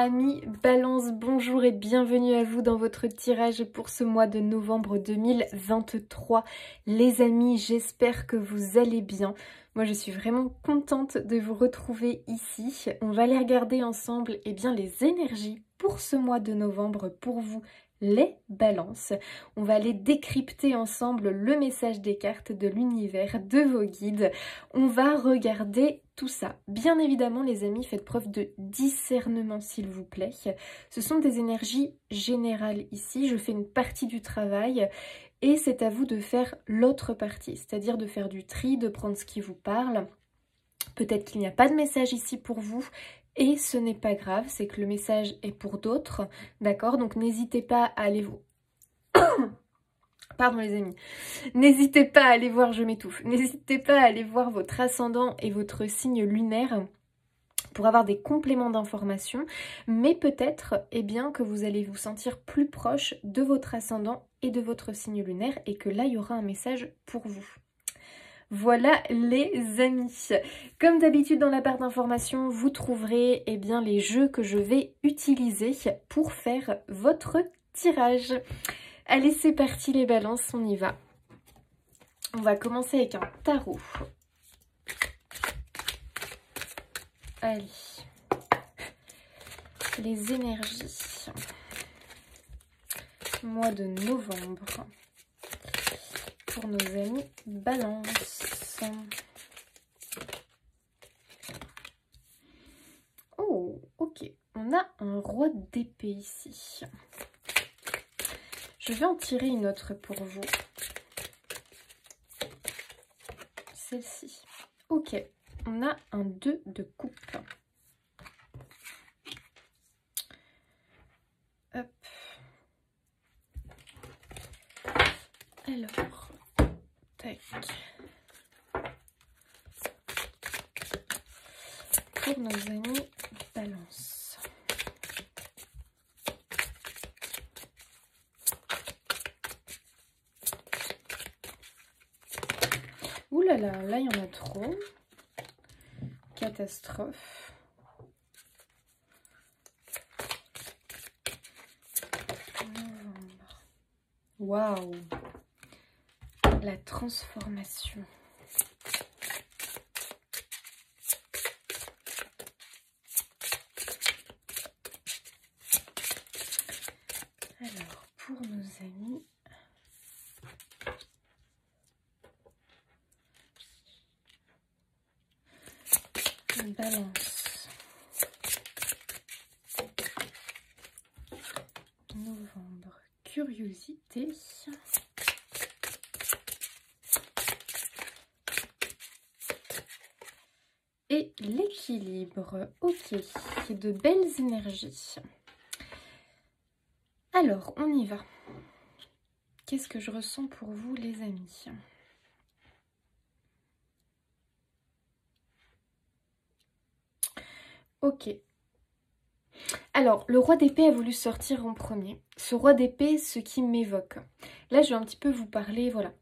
Amis Balance, bonjour et bienvenue à vous dans votre tirage pour ce mois de novembre 2023. Les amis, j'espère que vous allez bien. Moi, je suis vraiment contente de vous retrouver ici. On va aller regarder ensemble eh bien, les énergies pour ce mois de novembre pour vous les balances. On va aller décrypter ensemble le message des cartes de l'univers, de vos guides. On va regarder tout ça. Bien évidemment, les amis, faites preuve de discernement, s'il vous plaît. Ce sont des énergies générales ici. Je fais une partie du travail et c'est à vous de faire l'autre partie, c'est-à-dire de faire du tri, de prendre ce qui vous parle. Peut-être qu'il n'y a pas de message ici pour vous et ce n'est pas grave, c'est que le message est pour d'autres, d'accord? Donc n'hésitez pas à aller vous... Pardon les amis. N'hésitez pas à aller voir, je m'étouffe, n'hésitez pas à aller voir votre ascendant et votre signe lunaire pour avoir des compléments d'informations, mais peut-être eh bien, que vous allez vous sentir plus proche de votre ascendant et de votre signe lunaire et que là, il y aura un message pour vous. Voilà les amis. Comme d'habitude dans la barre d'informations, vous trouverez eh bien, les jeux que je vais utiliser pour faire votre tirage. Allez, c'est parti les balances, on y va. On va commencer avec un tarot. Allez. Les énergies. Mois de novembre pour nos amis balance. Oh, ok. On a un roi d'épée ici. Je vais en tirer une autre pour vous. Celle-ci. Ok. On a un 2 de coupe. Hop. Alors, pour nos amis balance. Ouh là là, là il y en a trop. Catastrophe. Waouh la transformation. Alors, pour nos amis, balance. Novembre, curiosité. Et l'équilibre. Ok, de belles énergies. Alors, on y va. Qu'est-ce que je ressens pour vous, les amis? Ok. Alors, le roi d'épée a voulu sortir en premier. Ce roi d'épée, ce qui m'évoque. Là, je vais un petit peu vous parler, voilà,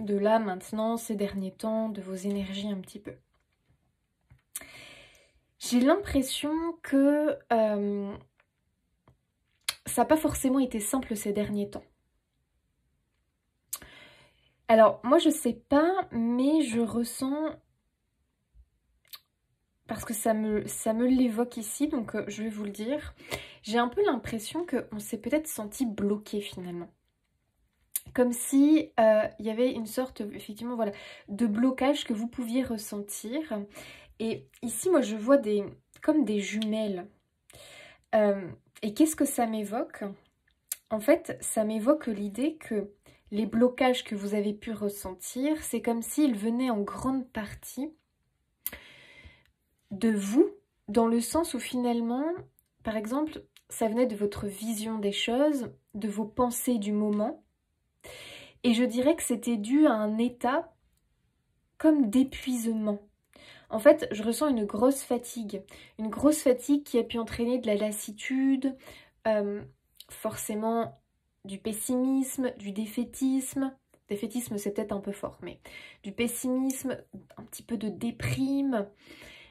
de là, maintenant, ces derniers temps, de vos énergies un petit peu. J'ai l'impression que euh, ça n'a pas forcément été simple ces derniers temps. Alors, moi je sais pas, mais je ressens, parce que ça me, ça me l'évoque ici, donc euh, je vais vous le dire, j'ai un peu l'impression qu'on s'est peut-être senti bloqué finalement. Comme si euh, il y avait une sorte, effectivement, voilà, de blocage que vous pouviez ressentir. Et ici, moi, je vois des comme des jumelles. Euh, et qu'est-ce que ça m'évoque? En fait, ça m'évoque l'idée que les blocages que vous avez pu ressentir, c'est comme s'ils venaient en grande partie de vous, dans le sens où finalement, par exemple, ça venait de votre vision des choses, de vos pensées du moment. Et je dirais que c'était dû à un état comme d'épuisement. En fait, je ressens une grosse fatigue. Une grosse fatigue qui a pu entraîner de la lassitude, euh, forcément du pessimisme, du défaitisme. Défaitisme, c'est peut-être un peu fort, mais du pessimisme, un petit peu de déprime.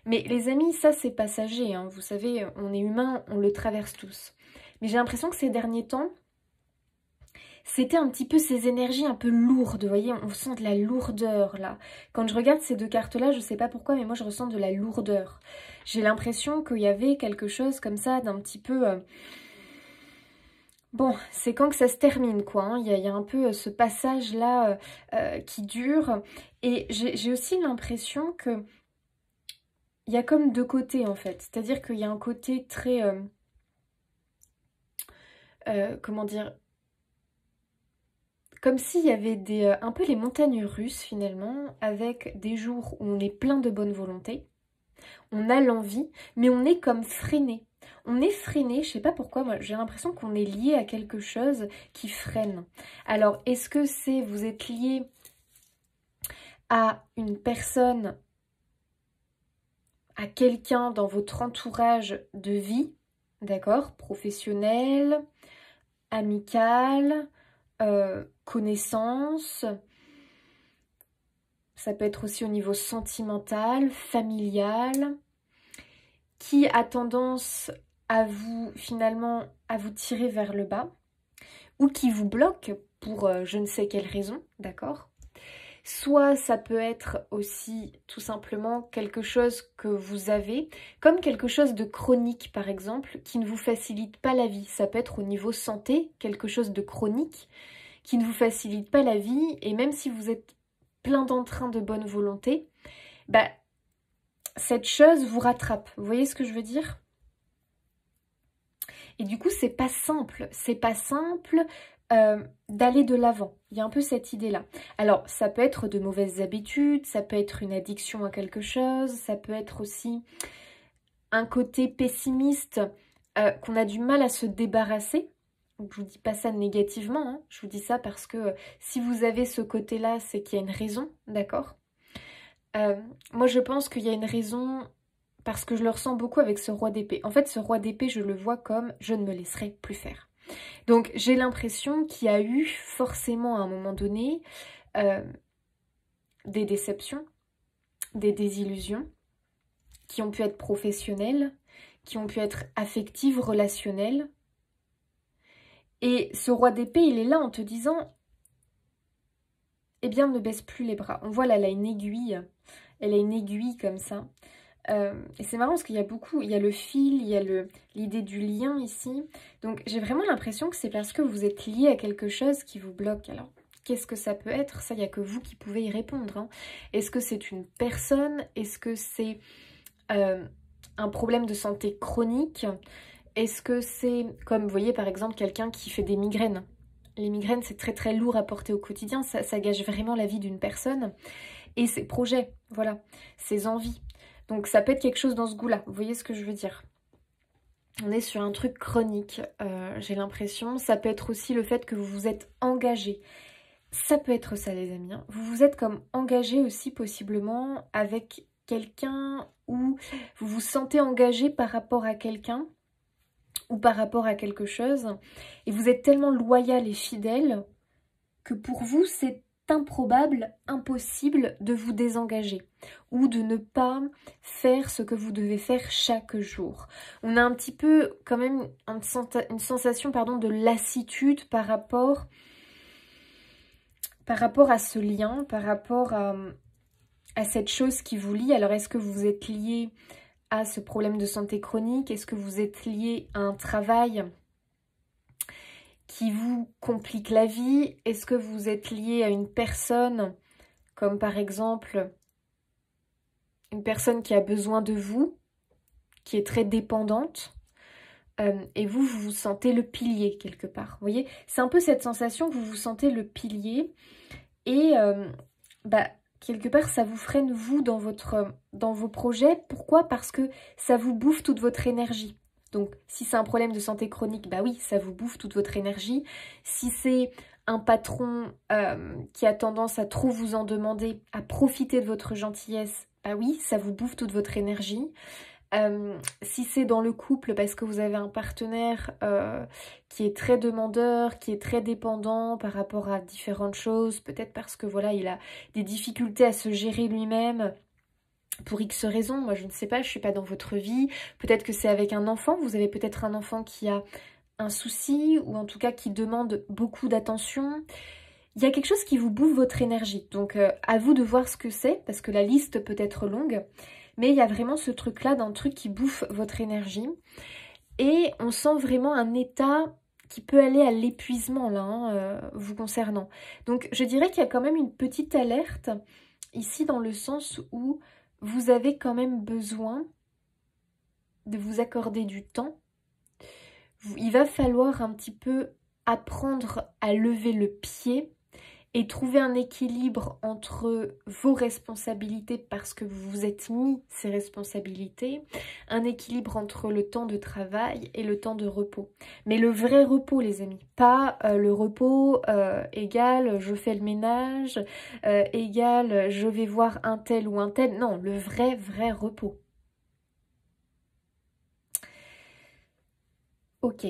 Mais les amis, ça c'est passager, hein. vous savez, on est humain, on le traverse tous. Mais j'ai l'impression que ces derniers temps, c'était un petit peu ces énergies un peu lourdes, vous voyez, on sent de la lourdeur là. Quand je regarde ces deux cartes-là, je sais pas pourquoi, mais moi je ressens de la lourdeur. J'ai l'impression qu'il y avait quelque chose comme ça d'un petit peu... Euh, bon, c'est quand que ça se termine, quoi. Hein. Il, y a, un peu euh, ce passage-là euh, qui dure. Et j'ai aussi l'impression que... Il y a comme deux côtés, en fait. C'est-à-dire qu'il y a un côté très... comment dire comme s'il y avait des, euh, un peu les montagnes russes finalement, avec des jours où on est plein de bonne volonté, on a l'envie, mais on est comme freiné. On est freiné, je sais pas pourquoi, moi j'ai l'impression qu'on est lié à quelque chose qui freine. Alors est-ce que c'est vous êtes lié à une personne, à quelqu'un dans votre entourage de vie, d'accord, professionnel, amical, euh, connaissance. Ça peut être aussi au niveau sentimental, familial, qui a tendance à vous, finalement, à vous tirer vers le bas, ou qui vous bloque pour euh, je ne sais quelle raison, d'accord? Soit ça peut être aussi tout simplement quelque chose que vous avez, comme quelque chose de chronique par exemple, qui ne vous facilite pas la vie. Ça peut être au niveau santé, quelque chose de chronique, qui ne vous facilite pas la vie, et même si vous êtes plein d'entrain de bonne volonté, bah, cette chose vous rattrape. Vous voyez ce que je veux dire? Et du coup, c'est pas simple. C'est pas simple euh, d'aller de l'avant. Il y a un peu cette idée-là. Alors, ça peut être de mauvaises habitudes, ça peut être une addiction à quelque chose, ça peut être aussi un côté pessimiste euh, qu'on a du mal à se débarrasser. Donc, je vous dis pas ça négativement, hein. je vous dis ça parce que euh, si vous avez ce côté-là, c'est qu'il y a une raison, d'accord? Moi, je pense qu'il y a une raison parce que je le ressens beaucoup avec ce roi d'épée. En fait, ce roi d'épée, je le vois comme je ne me laisserai plus faire. Donc j'ai l'impression qu'il y a eu forcément à un moment donné euh, des déceptions, des désillusions qui ont pu être professionnelles, qui ont pu être affectives, relationnelles. Et ce roi d'épée, il est là en te disant, eh bien ne baisse plus les bras. On voit là, elle a une aiguille, elle a une aiguille comme ça. Euh, et c'est marrant parce qu'il y a beaucoup, il y a le fil, il y a l'idée du lien ici. Donc j'ai vraiment l'impression que c'est parce que vous êtes lié à quelque chose qui vous bloque. Alors qu'est-ce que ça peut être? Ça, il n'y a que vous qui pouvez y répondre. Hein. Est-ce que c'est une personne? Est-ce que c'est euh, un problème de santé chronique? Est-ce que c'est, comme vous voyez par exemple, quelqu'un qui fait des migraines? Les migraines, c'est très très lourd à porter au quotidien, ça, ça gâche vraiment la vie d'une personne. Et ses projets, voilà, ses envies. Donc ça peut être quelque chose dans ce goût-là, vous voyez ce que je veux dire? On est sur un truc chronique, euh, j'ai l'impression. Ça peut être aussi le fait que vous vous êtes engagé. Ça peut être ça les amis. Hein. Vous vous êtes comme engagé aussi possiblement avec quelqu'un ou vous vous sentez engagé par rapport à quelqu'un ou par rapport à quelque chose et vous êtes tellement loyal et fidèle que pour vous c'est improbable, impossible de vous désengager ou de ne pas faire ce que vous devez faire chaque jour. On a un petit peu quand même une sensation de lassitude par rapport, à ce lien, par rapport à, à cette chose qui vous lie. Alors est-ce que vous êtes lié ce problème de santé chronique? Est-ce que vous êtes lié à un travail qui vous complique la vie? Est-ce que vous êtes lié à une personne, comme par exemple une personne qui a besoin de vous, qui est très dépendante euh, et vous, vous vous sentez le pilier quelque part? Vous voyez, c'est un peu cette sensation vous vous sentez le pilier et euh, bah, quelque part ça vous freine vous dans, vos projets. Pourquoi? Parce que ça vous bouffe toute votre énergie. Donc si c'est un problème de santé chronique, bah oui, ça vous bouffe toute votre énergie. Si c'est un patron euh, qui a tendance à trop vous en demander, à profiter de votre gentillesse, bah oui, ça vous bouffe toute votre énergie. Euh, si c'est dans le couple parce que vous avez un partenaire euh, qui est très demandeur, qui est très dépendant par rapport à différentes choses, peut-être parce que voilà, il a des difficultés à se gérer lui-même, pour X raisons, moi je ne sais pas, je ne suis pas dans votre vie, peut-être que c'est avec un enfant, vous avez peut-être un enfant qui a un souci, ou en tout cas qui demande beaucoup d'attention, il y a quelque chose qui vous bouffe votre énergie. Donc euh, à vous de voir ce que c'est, parce que la liste peut être longue, mais il y a vraiment ce truc-là d'un truc qui bouffe votre énergie. Et on sent vraiment un état qui peut aller à l'épuisement là, hein, euh, vous concernant. Donc je dirais qu'il y a quand même une petite alerte ici dans le sens où vous avez quand même besoin de vous accorder du temps. Il va falloir un petit peu apprendre à lever le pied et trouver un équilibre entre vos responsabilités parce que vous vous êtes mis ces responsabilités, un équilibre entre le temps de travail et le temps de repos. Mais le vrai repos les amis, pas euh, le repos euh, égal je fais le ménage, euh, égal je vais voir un tel ou un tel, non, le vrai vrai repos. Ok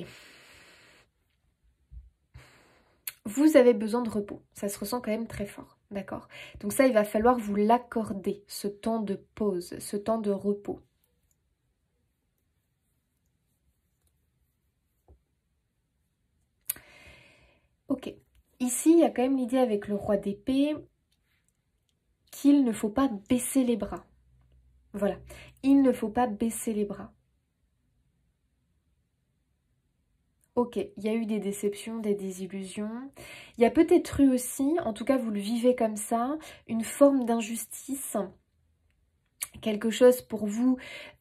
vous avez besoin de repos. Ça se ressent quand même très fort, d'accord? Donc ça, il va falloir vous l'accorder, ce temps de pause, ce temps de repos. Ok, ici, il y a quand même l'idée avec le roi d'épée qu'il ne faut pas baisser les bras. Voilà, il ne faut pas baisser les bras. Ok, il y a eu des déceptions, des désillusions. Il y a peut-être eu aussi, en tout cas vous le vivez comme ça, une forme d'injustice. Quelque chose pour vous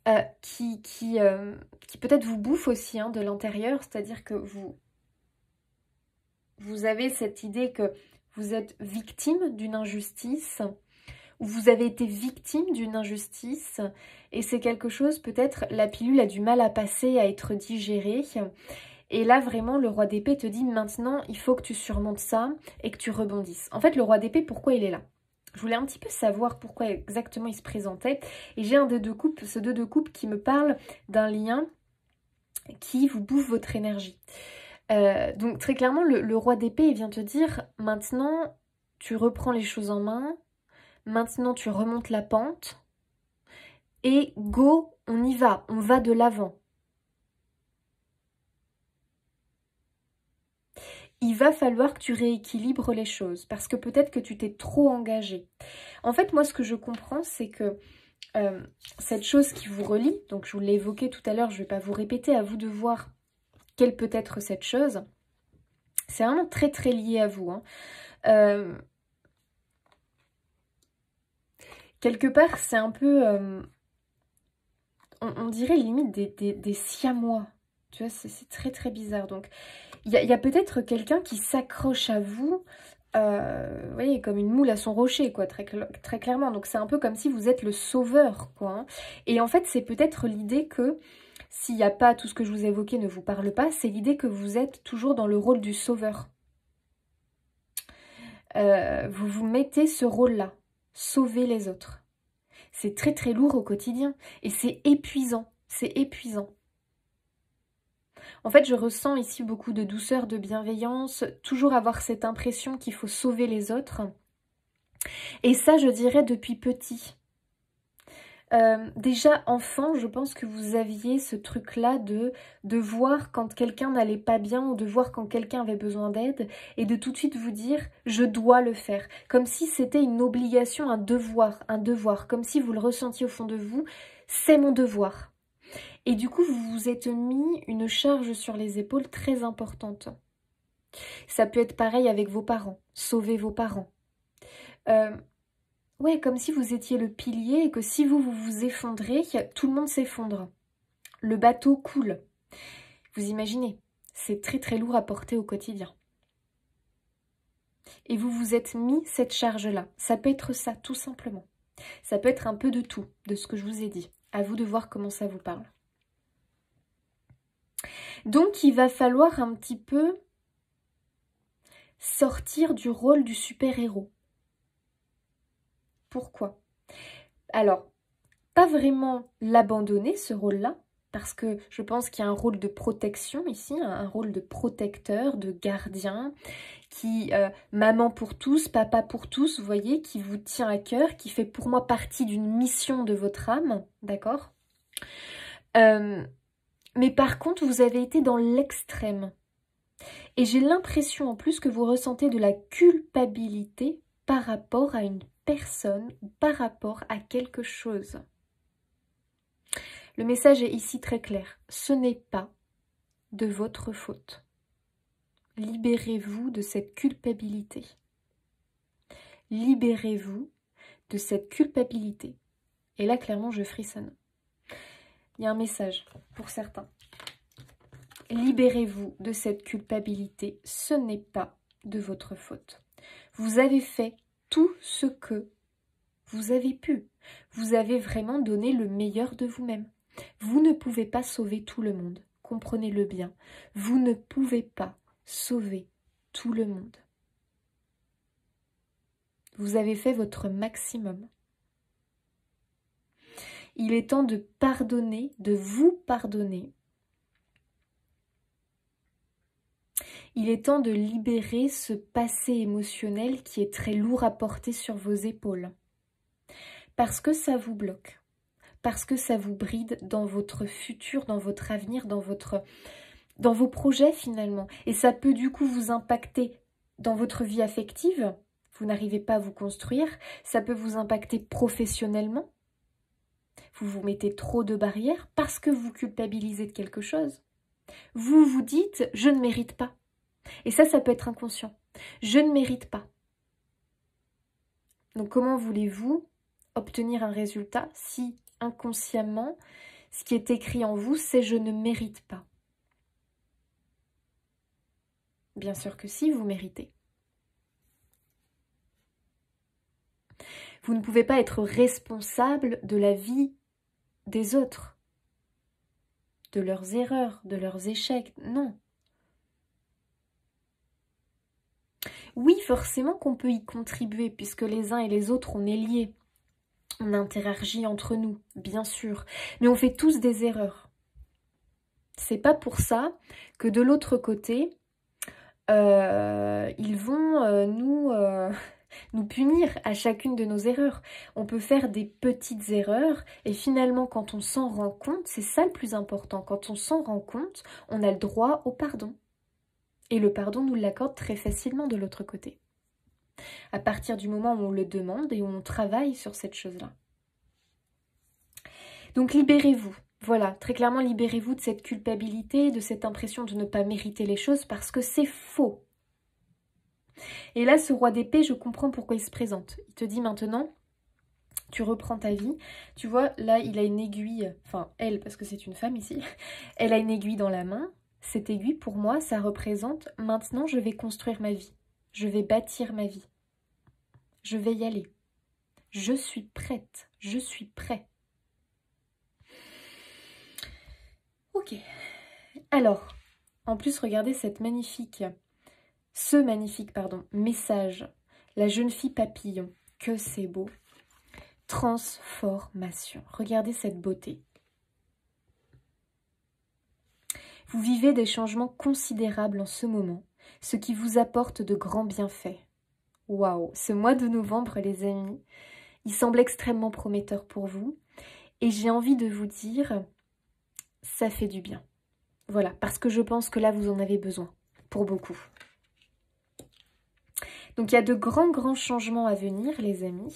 euh, euh, qui peut-être vous bouffe aussi hein, de l'intérieur. C'est-à-dire que vous, vous avez cette idée que vous êtes victime d'une injustice ou vous avez été victime d'une injustice et c'est quelque chose, peut-être la pilule a du mal à passer, à être digérée et là, vraiment, le roi d'épée te dit maintenant, il faut que tu surmontes ça et que tu rebondisses. En fait, le roi d'épée, pourquoi il est là? Je voulais un petit peu savoir pourquoi exactement il se présentait. Et j'ai un des deux coupes, ce deux de coupes qui me parle d'un lien qui vous bouffe votre énergie. Euh, donc très clairement, le, le roi d'épée, il vient te dire, maintenant, tu reprends les choses en main, maintenant tu remontes la pente, et go, on y va, on va de l'avant. Il va falloir que tu rééquilibres les choses parce que peut-être que tu t'es trop engagé. En fait, moi, ce que je comprends, c'est que euh, cette chose qui vous relie, donc je vous l'ai évoqué tout à l'heure, je ne vais pas vous répéter, à vous de voir quelle peut être cette chose. C'est vraiment très très lié à vous. Hein. Euh, quelque part, c'est un peu... Euh, on, dirait limite des, des, siamois. Tu vois, c'est très très bizarre. Donc, il y a, peut-être quelqu'un qui s'accroche à vous, euh, vous voyez, comme une moule à son rocher, quoi, très, clairement. Donc c'est un peu comme si vous êtes le sauveur, quoi. Hein. Et en fait, c'est peut-être l'idée que, s'il n'y a pas tout ce que je vous ai évoqué ne vous parle pas, c'est l'idée que vous êtes toujours dans le rôle du sauveur. Euh, vous vous mettez ce rôle-là, sauver les autres. C'est très très lourd au quotidien et c'est épuisant, c'est épuisant. En fait, je ressens ici beaucoup de douceur, de bienveillance, toujours avoir cette impression qu'il faut sauver les autres. Et ça, je dirais depuis petit. Euh, déjà enfant, je pense que vous aviez ce truc-là de, de voir quand quelqu'un n'allait pas bien ou de voir quand quelqu'un avait besoin d'aide et de tout de suite vous dire « je dois le faire ». Comme si c'était une obligation, un devoir, un devoir, comme si vous le ressentiez au fond de vous « c'est mon devoir ». Et du coup, vous vous êtes mis une charge sur les épaules très importante. Ça peut être pareil avec vos parents, sauver vos parents. Euh, ouais, comme si vous étiez le pilier et que si vous vous, vous effondrez, tout le monde s'effondre. Le bateau coule. Vous imaginez, c'est très très lourd à porter au quotidien. Et vous vous êtes mis cette charge-là. Ça peut être ça, tout simplement. Ça peut être un peu de tout, de ce que je vous ai dit. À vous de voir comment ça vous parle. Donc il va falloir un petit peu sortir du rôle du super-héros. Pourquoi? Alors, pas vraiment l'abandonner, ce rôle-là, parce que je pense qu'il y a un rôle de protection ici, un rôle de protecteur, de gardien, qui, euh, maman pour tous, papa pour tous, vous voyez, qui vous tient à cœur, qui fait pour moi partie d'une mission de votre âme, d'accord? Euh, Mais par contre, vous avez été dans l'extrême. Et j'ai l'impression en plus que vous ressentez de la culpabilité par rapport à une personne par rapport à quelque chose. Le message est ici très clair. Ce n'est pas de votre faute. Libérez-vous de cette culpabilité. Libérez-vous de cette culpabilité. Et là, clairement, je frissonne. Il y a un message pour certains. Libérez-vous de cette culpabilité. Ce n'est pas de votre faute. Vous avez fait tout ce que vous avez pu. Vous avez vraiment donné le meilleur de vous-même. Vous ne pouvez pas sauver tout le monde. Comprenez-le bien. Vous ne pouvez pas sauver tout le monde. Vous avez fait votre maximum. Il est temps de pardonner, de vous pardonner. Il est temps de libérer ce passé émotionnel qui est très lourd à porter sur vos épaules. Parce que ça vous bloque parce que ça vous bride dans votre futur, dans votre avenir, dans, votre, dans vos projets finalement. Et ça peut du coup vous impacter dans votre vie affective, vous n'arrivez pas à vous construire, ça peut vous impacter professionnellement, vous vous mettez trop de barrières parce que vous culpabilisez de quelque chose. Vous vous dites « je ne mérite pas ». Et ça, ça peut être inconscient. Je ne mérite pas. Donc comment voulez-vous obtenir un résultat si inconsciemment, ce qui est écrit en vous, c'est « je ne mérite pas ». Bien sûr que si, vous méritez. Vous ne pouvez pas être responsable de la vie des autres, de leurs erreurs, de leurs échecs, non. Oui, forcément qu'on peut y contribuer, puisque les uns et les autres, on est liés on interagit entre nous, bien sûr, mais on fait tous des erreurs. C'est pas pour ça que de l'autre côté, euh, ils vont euh, nous, euh, nous punir à chacune de nos erreurs. On peut faire des petites erreurs et finalement quand on s'en rend compte, c'est ça le plus important, quand on s'en rend compte, on a le droit au pardon. Et le pardon nous l'accorde très facilement de l'autre côté à partir du moment où on le demande et où on travaille sur cette chose-là. Donc libérez-vous. Voilà, très clairement, libérez-vous de cette culpabilité, de cette impression de ne pas mériter les choses parce que c'est faux. Et là, ce roi d'épée, je comprends pourquoi il se présente. Il te dit maintenant, tu reprends ta vie. Tu vois, là, il a une aiguille, enfin, elle, parce que c'est une femme ici, elle a une aiguille dans la main. Cette aiguille, pour moi, ça représente maintenant, je vais construire ma vie. Je vais bâtir ma vie. Je vais y aller. Je suis prête. Je suis prêt. Ok. Alors, en plus, regardez cette magnifique, ce magnifique, pardon, message. La jeune fille papillon. Que c'est beau. Transformation. Regardez cette beauté. Vous vivez des changements considérables en ce moment ce qui vous apporte de grands bienfaits. Waouh Ce mois de novembre, les amis, il semble extrêmement prometteur pour vous. Et j'ai envie de vous dire, ça fait du bien. Voilà, parce que je pense que là, vous en avez besoin, pour beaucoup. Donc, il y a de grands, grands changements à venir, les amis.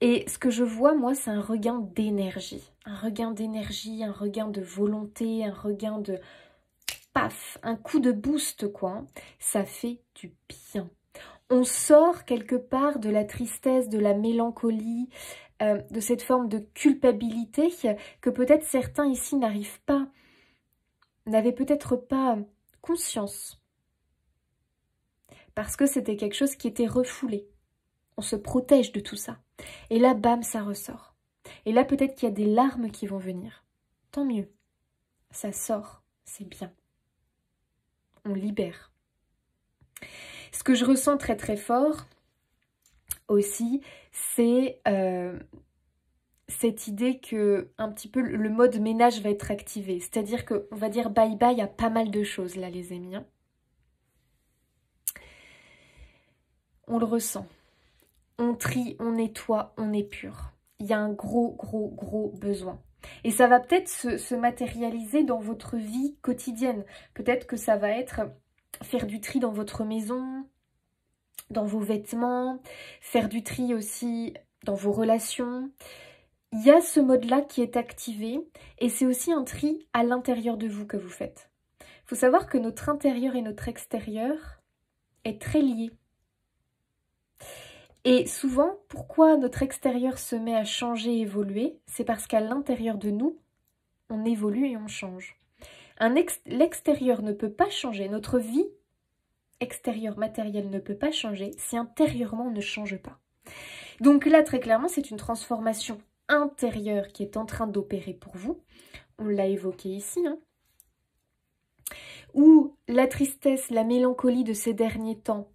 Et ce que je vois, moi, c'est un regain d'énergie. Un regain d'énergie, un regain de volonté, un regain de paf, un coup de boost quoi, ça fait du bien. On sort quelque part de la tristesse, de la mélancolie, euh, de cette forme de culpabilité que peut-être certains ici n'arrivent pas, n'avaient peut-être pas conscience. Parce que c'était quelque chose qui était refoulé. On se protège de tout ça. Et là, bam, ça ressort. Et là, peut-être qu'il y a des larmes qui vont venir. Tant mieux. Ça sort, c'est bien on libère. Ce que je ressens très très fort aussi, c'est euh, cette idée que un petit peu le mode ménage va être activé. C'est-à-dire qu'on va dire bye bye à pas mal de choses là les amis. Hein. On le ressent. On trie, on nettoie, on est pur. Il y a un gros, gros, gros besoin. Et ça va peut-être se, se, matérialiser dans votre vie quotidienne. Peut-être que ça va être faire du tri dans votre maison, dans vos vêtements, faire du tri aussi dans vos relations. Il y a ce mode-là qui est activé et c'est aussi un tri à l'intérieur de vous que vous faites. Il faut savoir que notre intérieur et notre extérieur est très lié. Et souvent, pourquoi notre extérieur se met à changer, évoluer? C'est parce qu'à l'intérieur de nous, on évolue et on change. L'extérieur ne peut pas changer, notre vie extérieure matérielle ne peut pas changer si intérieurement ne change pas. Donc là, très clairement, c'est une transformation intérieure qui est en train d'opérer pour vous. On l'a évoqué ici. Hein. Ou la tristesse, la mélancolie de ces derniers temps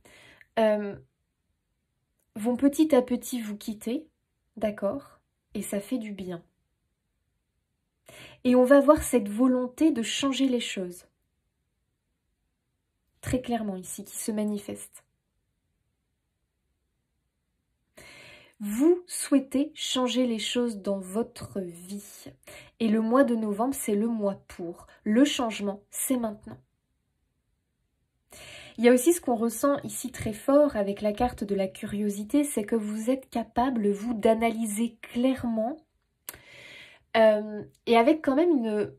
euh, vont petit à petit vous quitter, d'accord? Et ça fait du bien. Et on va voir cette volonté de changer les choses. Très clairement ici, qui se manifeste. Vous souhaitez changer les choses dans votre vie. Et le mois de novembre, c'est le mois pour. Le changement, c'est maintenant. Il y a aussi ce qu'on ressent ici très fort avec la carte de la curiosité, c'est que vous êtes capable, vous, d'analyser clairement euh, et avec quand même une,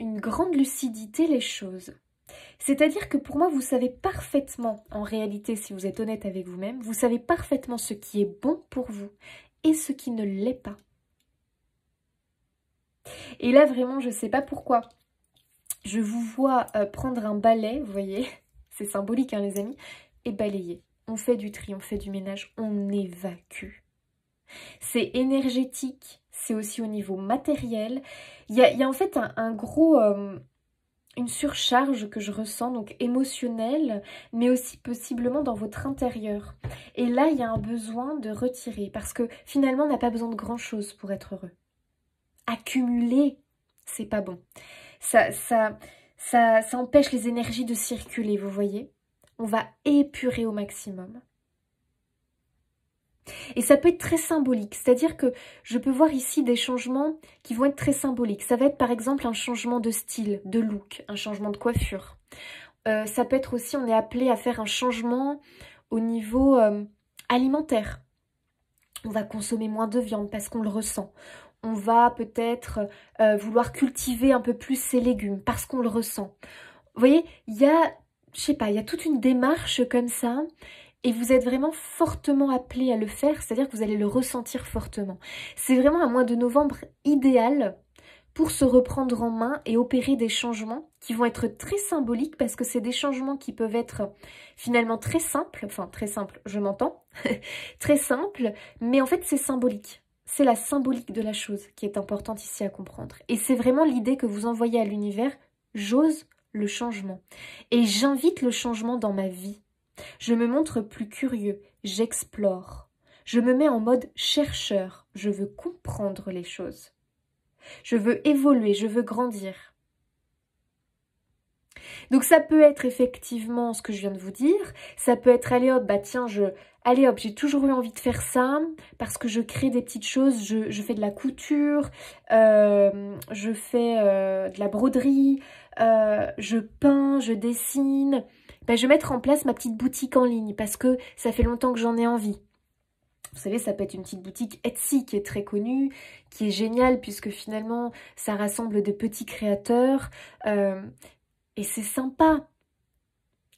une grande lucidité les choses. C'est-à-dire que pour moi, vous savez parfaitement, en réalité, si vous êtes honnête avec vous-même, vous savez parfaitement ce qui est bon pour vous et ce qui ne l'est pas. Et là, vraiment, je ne sais pas pourquoi. Je vous vois euh, prendre un balai, vous voyez, c'est symbolique, hein, les amis, et balayer. On fait du tri, on fait du ménage, on évacue. C'est énergétique, c'est aussi au niveau matériel. Il y a, en fait un, gros... Euh, une surcharge que je ressens, donc émotionnelle, mais aussi possiblement dans votre intérieur. Et là, il y a un besoin de retirer, parce que finalement, on n'a pas besoin de grand-chose pour être heureux. Accumuler, c'est pas bon. Ça, ça, ça, ça empêche les énergies de circuler, vous voyez On va épurer au maximum. Et ça peut être très symbolique, c'est-à-dire que je peux voir ici des changements qui vont être très symboliques. Ça va être par exemple un changement de style, de look, un changement de coiffure. Euh, ça peut être aussi, on est appelé à faire un changement au niveau euh, alimentaire. On va consommer moins de viande parce qu'on le ressent. On va peut-être euh, vouloir cultiver un peu plus ses légumes parce qu'on le ressent. Vous voyez, il y a, je sais pas, il y a toute une démarche comme ça et vous êtes vraiment fortement appelé à le faire, c'est-à-dire que vous allez le ressentir fortement. C'est vraiment un mois de novembre idéal pour se reprendre en main et opérer des changements qui vont être très symboliques parce que c'est des changements qui peuvent être finalement très simples, enfin très simples, je m'entends, très simples, mais en fait c'est symbolique. C'est la symbolique de la chose qui est importante ici à comprendre. Et c'est vraiment l'idée que vous envoyez à l'univers, j'ose le changement. Et j'invite le changement dans ma vie. Je me montre plus curieux, j'explore. Je me mets en mode chercheur, je veux comprendre les choses. Je veux évoluer, je veux grandir. Donc ça peut être effectivement ce que je viens de vous dire, ça peut être allez hop, bah tiens, je, allez hop, j'ai toujours eu envie de faire ça parce que je crée des petites choses, je, fais de la couture, euh, je fais euh, de la broderie, euh, je peins, je dessine, ben, je vais mettre en place ma petite boutique en ligne parce que ça fait longtemps que j'en ai envie. Vous savez, ça peut être une petite boutique Etsy qui est très connue, qui est géniale puisque finalement, ça rassemble de petits créateurs. Euh, et c'est sympa.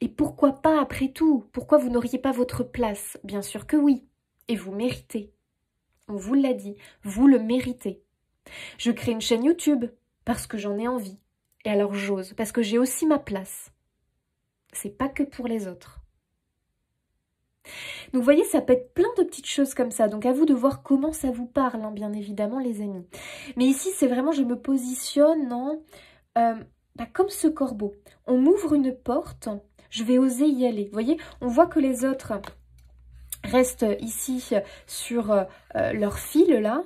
Et pourquoi pas après tout? Pourquoi vous n'auriez pas votre place? Bien sûr que oui. Et vous méritez. On vous l'a dit, vous le méritez. Je crée une chaîne YouTube parce que j'en ai envie. Et alors j'ose, parce que j'ai aussi ma place c'est pas que pour les autres. Donc vous voyez, ça peut être plein de petites choses comme ça. Donc à vous de voir comment ça vous parle, hein, bien évidemment, les amis. Mais ici, c'est vraiment, je me positionne en, euh, bah, comme ce corbeau. On m'ouvre une porte, je vais oser y aller. Vous voyez, on voit que les autres restent ici sur euh, leur fil là.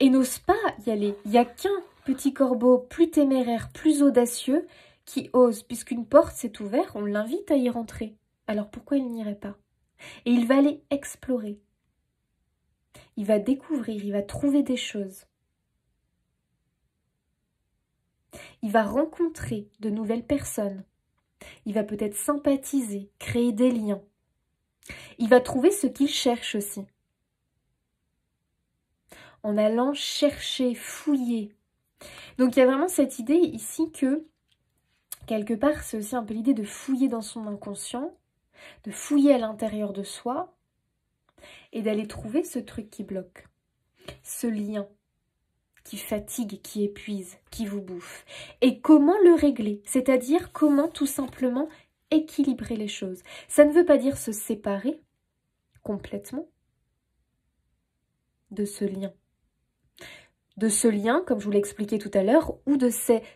et n'ose pas y aller. Il n'y a qu'un petit corbeau plus téméraire, plus audacieux, qui ose, puisqu'une porte s'est ouverte, on l'invite à y rentrer. Alors pourquoi il n'irait pas? Et il va aller explorer. Il va découvrir, il va trouver des choses. Il va rencontrer de nouvelles personnes. Il va peut-être sympathiser, créer des liens. Il va trouver ce qu'il cherche aussi. En allant chercher, fouiller. Donc il y a vraiment cette idée ici que, quelque part, c'est aussi un peu l'idée de fouiller dans son inconscient, de fouiller à l'intérieur de soi, et d'aller trouver ce truc qui bloque, ce lien qui fatigue, qui épuise, qui vous bouffe. Et comment le régler? C'est-à-dire comment tout simplement équilibrer les choses. Ça ne veut pas dire se séparer complètement de ce lien. De ce lien, comme je vous l'ai expliqué tout à l'heure, ou de,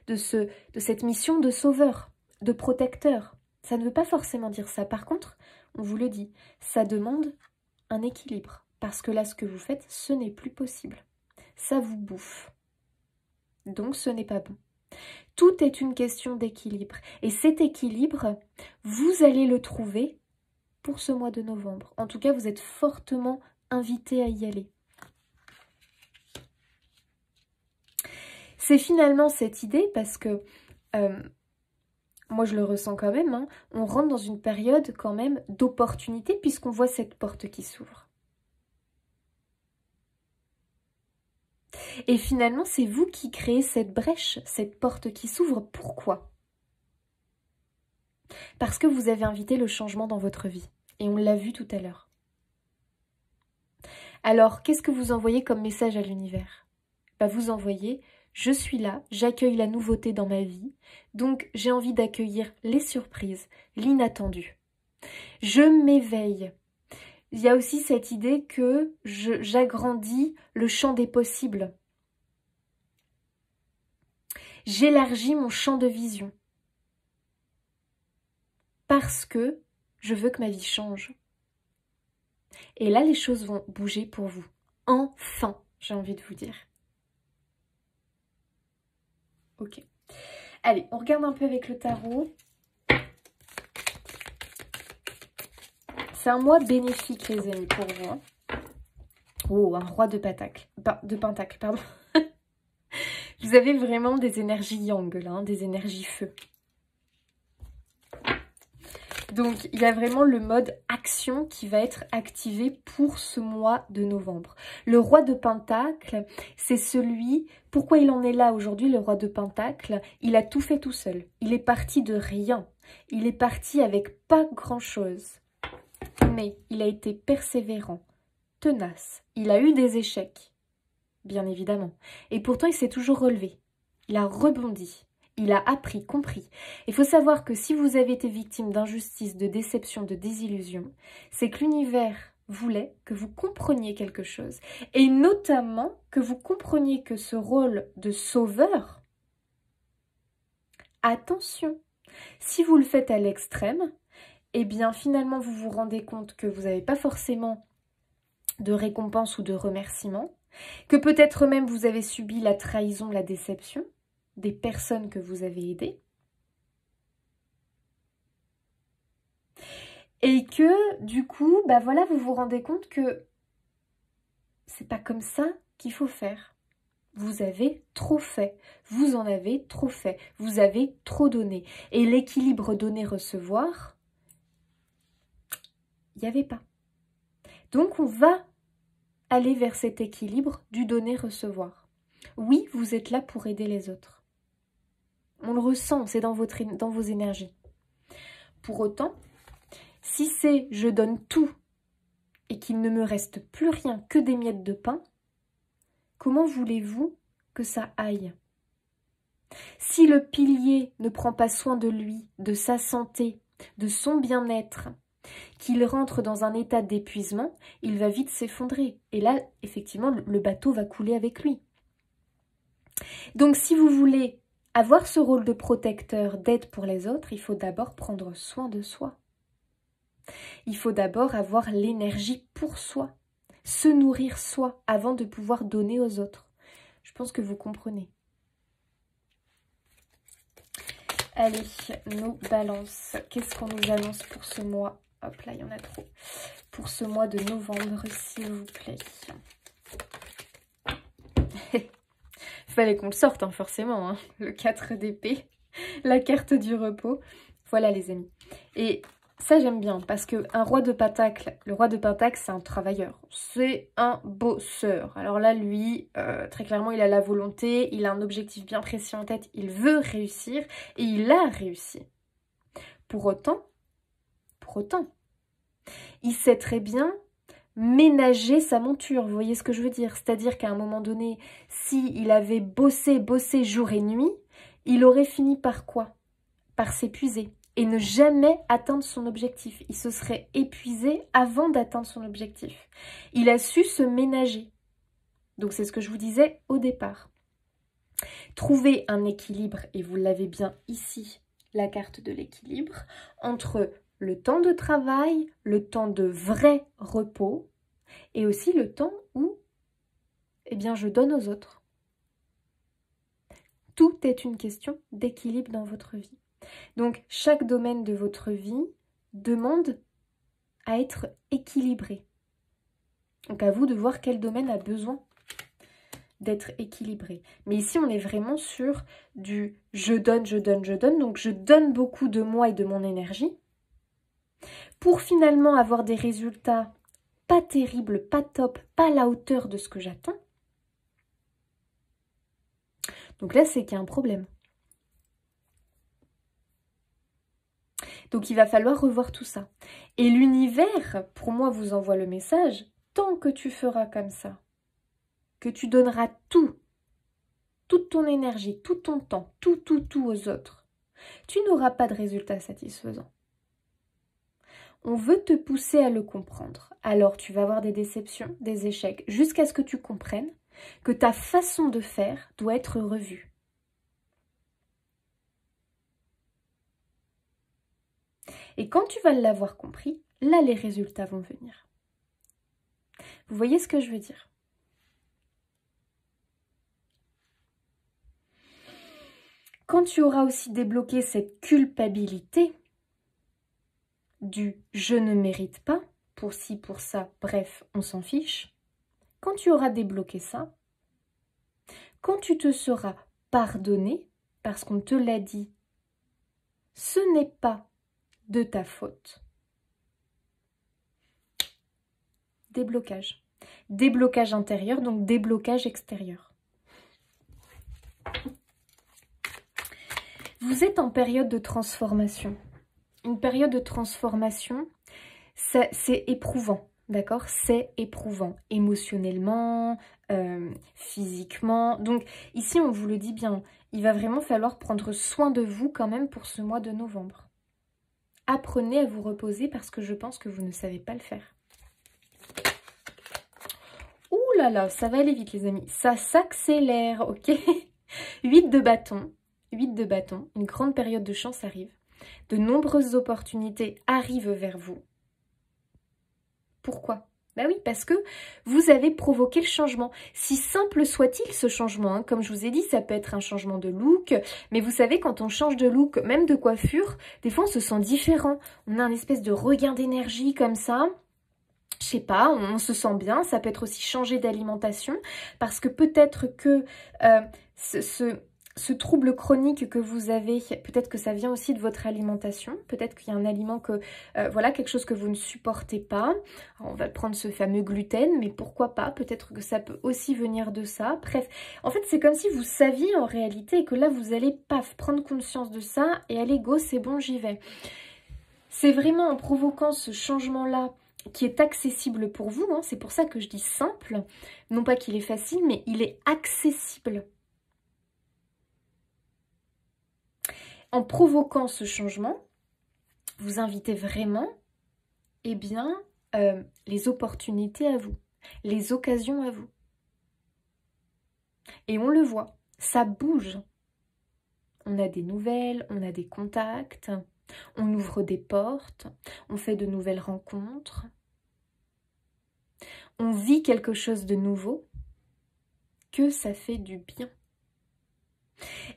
de cette mission de sauveur, de protecteur. Ça ne veut pas forcément dire ça. Par contre, on vous le dit, ça demande un équilibre. Parce que là, ce que vous faites, ce n'est plus possible. Ça vous bouffe. Donc, ce n'est pas bon. Tout est une question d'équilibre. Et cet équilibre, vous allez le trouver pour ce mois de novembre. En tout cas, vous êtes fortement invité à y aller. C'est finalement cette idée parce que euh, moi je le ressens quand même, hein, on rentre dans une période quand même d'opportunité puisqu'on voit cette porte qui s'ouvre. Et finalement, c'est vous qui créez cette brèche, cette porte qui s'ouvre. Pourquoi? Parce que vous avez invité le changement dans votre vie. Et on l'a vu tout à l'heure. Alors, qu'est-ce que vous envoyez comme message à l'univers? Bah, Vous envoyez je suis là, j'accueille la nouveauté dans ma vie, donc j'ai envie d'accueillir les surprises, l'inattendu. Je m'éveille. Il y a aussi cette idée que j'agrandis le champ des possibles. J'élargis mon champ de vision. Parce que je veux que ma vie change. Et là, les choses vont bouger pour vous. Enfin, j'ai envie de vous dire. Ok. Allez, on regarde un peu avec le tarot. C'est un mois bénéfique, les amis, pour vous. Hein. Oh, un roi de pentacle. De pentacle, pardon. vous avez vraiment des énergies yang, hein, des énergies feu. Donc, il y a vraiment le mode action qui va être activé pour ce mois de novembre. Le roi de Pentacle, c'est celui... Pourquoi il en est là aujourd'hui, le roi de Pentacle? Il a tout fait tout seul. Il est parti de rien. Il est parti avec pas grand-chose. Mais il a été persévérant, tenace. Il a eu des échecs, bien évidemment. Et pourtant, il s'est toujours relevé. Il a rebondi. Il a appris, compris. Il faut savoir que si vous avez été victime d'injustice, de déception, de désillusion, c'est que l'univers voulait que vous compreniez quelque chose. Et notamment que vous compreniez que ce rôle de sauveur, attention, si vous le faites à l'extrême, eh bien finalement vous vous rendez compte que vous n'avez pas forcément de récompense ou de remerciement, que peut-être même vous avez subi la trahison, la déception, des personnes que vous avez aidées. Et que du coup, bah voilà, vous vous rendez compte que c'est pas comme ça qu'il faut faire. Vous avez trop fait, vous en avez trop fait, vous avez trop donné. Et l'équilibre donner-recevoir, il n'y avait pas. Donc on va aller vers cet équilibre du donner-recevoir. Oui, vous êtes là pour aider les autres. On le ressent, c'est dans, dans vos énergies. Pour autant, si c'est je donne tout et qu'il ne me reste plus rien que des miettes de pain, comment voulez-vous que ça aille? Si le pilier ne prend pas soin de lui, de sa santé, de son bien-être, qu'il rentre dans un état d'épuisement, il va vite s'effondrer. Et là, effectivement, le bateau va couler avec lui. Donc si vous voulez avoir ce rôle de protecteur, d'aide pour les autres, il faut d'abord prendre soin de soi. Il faut d'abord avoir l'énergie pour soi, se nourrir soi avant de pouvoir donner aux autres. Je pense que vous comprenez. Allez, nos balances. Qu'est-ce qu'on nous annonce pour ce mois? Hop là, il y en a trop. Pour ce mois de novembre, s'il vous plaît. Fallait qu'on le sorte, hein, forcément. Hein. Le 4 d'épée, la carte du repos. Voilà les amis. Et ça, j'aime bien parce que un roi de pentacle, le roi de pentacle, c'est un travailleur. C'est un bosseur. Alors là, lui, euh, très clairement, il a la volonté, il a un objectif bien précis en tête, il veut réussir et il a réussi. Pour autant, pour autant, il sait très bien ménager sa monture, vous voyez ce que je veux dire? C'est-à-dire qu'à un moment donné, s'il il avait bossé, bossé jour et nuit, il aurait fini par quoi? Par s'épuiser et ne jamais atteindre son objectif. Il se serait épuisé avant d'atteindre son objectif. Il a su se ménager. Donc c'est ce que je vous disais au départ. Trouver un équilibre, et vous l'avez bien ici, la carte de l'équilibre, entre le temps de travail, le temps de vrai repos, et aussi le temps où eh bien, je donne aux autres. Tout est une question d'équilibre dans votre vie. Donc chaque domaine de votre vie demande à être équilibré. Donc à vous de voir quel domaine a besoin d'être équilibré. Mais ici, on est vraiment sur du je donne, je donne, je donne. Donc je donne beaucoup de moi et de mon énergie pour finalement avoir des résultats pas terribles, pas top, pas à la hauteur de ce que j'attends. Donc là, c'est qu'il y a un problème. Donc il va falloir revoir tout ça. Et l'univers, pour moi, vous envoie le message, tant que tu feras comme ça, que tu donneras tout, toute ton énergie, tout ton temps, tout, tout, tout aux autres, tu n'auras pas de résultat satisfaisant. On veut te pousser à le comprendre. Alors tu vas avoir des déceptions, des échecs, jusqu'à ce que tu comprennes que ta façon de faire doit être revue. Et quand tu vas l'avoir compris, là, les résultats vont venir. Vous voyez ce que je veux dire? Quand tu auras aussi débloqué cette culpabilité du « je ne mérite pas », pour ci, pour ça, bref, on s'en fiche, quand tu auras débloqué ça, quand tu te seras pardonné, parce qu'on te l'a dit, ce n'est pas de ta faute. Déblocage. Déblocage intérieur, donc déblocage extérieur. Vous êtes en période de transformation. Une période de transformation, c'est éprouvant, d'accord? C'est éprouvant, émotionnellement, euh, physiquement. Donc ici, on vous le dit bien, il va vraiment falloir prendre soin de vous quand même pour ce mois de novembre apprenez à vous reposer parce que je pense que vous ne savez pas le faire. Ouh là là, ça va aller vite les amis. Ça s'accélère, ok? 8 de bâton, 8 de bâton, une grande période de chance arrive. De nombreuses opportunités arrivent vers vous. Pourquoi? Bah oui, parce que vous avez provoqué le changement. Si simple soit-il ce changement, hein, comme je vous ai dit, ça peut être un changement de look, mais vous savez, quand on change de look, même de coiffure, des fois on se sent différent. On a un espèce de regain d'énergie comme ça. Je sais pas, on se sent bien, ça peut être aussi changer d'alimentation, parce que peut-être que euh, ce trouble chronique que vous avez, peut-être que ça vient aussi de votre alimentation, peut-être qu'il y a un aliment que, euh, voilà, quelque chose que vous ne supportez pas. on va prendre ce fameux gluten, mais pourquoi pas, peut-être que ça peut aussi venir de ça. Bref, en fait, c'est comme si vous saviez en réalité que là, vous allez, paf, prendre conscience de ça et allez, go, c'est bon, j'y vais. C'est vraiment en provoquant ce changement-là qui est accessible pour vous, hein, c'est pour ça que je dis simple, non pas qu'il est facile, mais il est accessible en provoquant ce changement, vous invitez vraiment eh bien, euh, les opportunités à vous, les occasions à vous. Et on le voit, ça bouge. On a des nouvelles, on a des contacts, on ouvre des portes, on fait de nouvelles rencontres. On vit quelque chose de nouveau que ça fait du bien.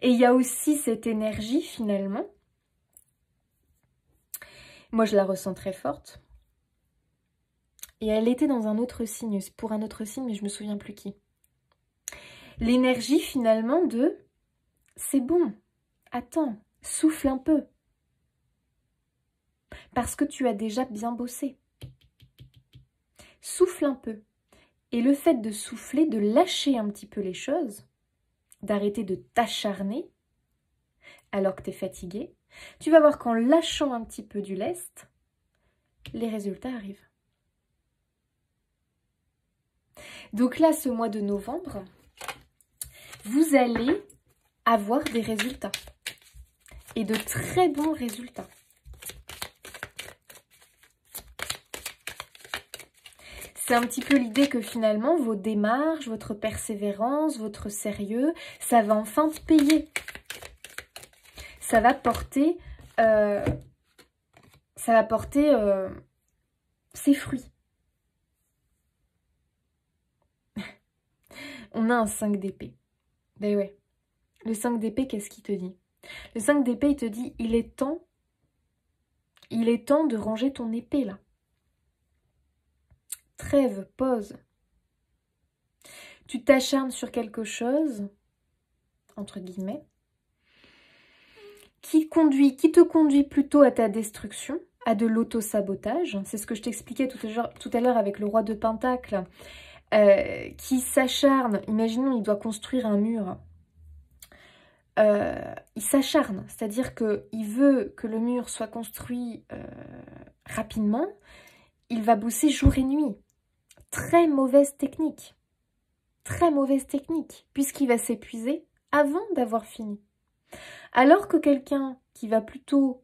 Et il y a aussi cette énergie finalement. Moi, je la ressens très forte. Et elle était dans un autre signe, pour un autre signe, mais je me souviens plus qui. L'énergie finalement de c'est bon, attends, souffle un peu. Parce que tu as déjà bien bossé. Souffle un peu. Et le fait de souffler, de lâcher un petit peu les choses, d'arrêter de t'acharner alors que tu es fatigué, tu vas voir qu'en lâchant un petit peu du lest, les résultats arrivent. Donc là, ce mois de novembre, vous allez avoir des résultats. Et de très bons résultats. C'est un petit peu l'idée que finalement, vos démarches, votre persévérance, votre sérieux, ça va enfin te payer. Ça va porter, euh, ça va porter euh, ses fruits. On a un 5 d'épée. Ben ouais. Le 5 d'épée, qu'est-ce qu'il te dit? Le 5 d'épée, il te dit, il est temps, il est temps de ranger ton épée là. Trêve, pause. Tu t'acharnes sur quelque chose, entre guillemets, qui, conduit, qui te conduit plutôt à ta destruction, à de l'auto-sabotage. C'est ce que je t'expliquais tout à l'heure avec le roi de Pentacle, euh, qui s'acharne. Imaginons, il doit construire un mur. Euh, il s'acharne, c'est-à-dire qu'il veut que le mur soit construit euh, rapidement, il va bosser jour et nuit très mauvaise technique. Très mauvaise technique, puisqu'il va s'épuiser avant d'avoir fini. Alors que quelqu'un qui va plutôt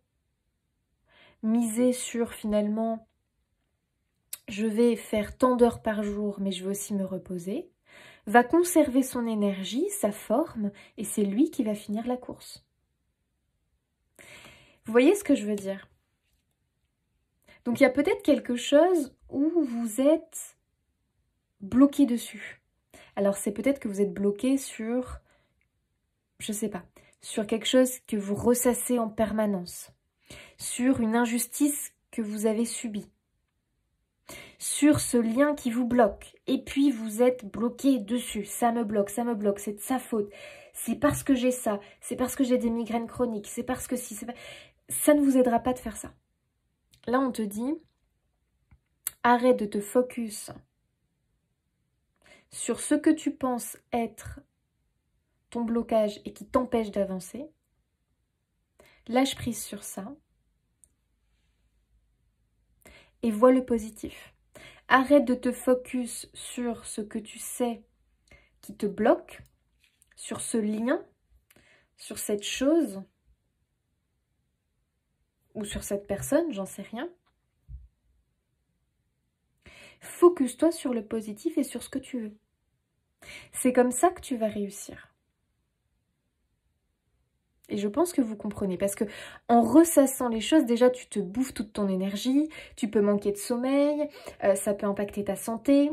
miser sur finalement je vais faire tant d'heures par jour mais je veux aussi me reposer, va conserver son énergie, sa forme, et c'est lui qui va finir la course. Vous voyez ce que je veux dire? Donc il y a peut-être quelque chose où vous êtes bloqué dessus. Alors c'est peut-être que vous êtes bloqué sur, je sais pas, sur quelque chose que vous ressassez en permanence, sur une injustice que vous avez subie, sur ce lien qui vous bloque, et puis vous êtes bloqué dessus, ça me bloque, ça me bloque, c'est de sa faute, c'est parce que j'ai ça, c'est parce que j'ai des migraines chroniques, c'est parce que si, ça ne vous aidera pas de faire ça. Là on te dit, arrête de te focus sur ce que tu penses être ton blocage et qui t'empêche d'avancer. Lâche prise sur ça. Et vois le positif. Arrête de te focus sur ce que tu sais qui te bloque, sur ce lien, sur cette chose ou sur cette personne, j'en sais rien. Focus-toi sur le positif et sur ce que tu veux. C'est comme ça que tu vas réussir. Et je pense que vous comprenez, parce que en ressassant les choses, déjà tu te bouffes toute ton énergie, tu peux manquer de sommeil, euh, ça peut impacter ta santé,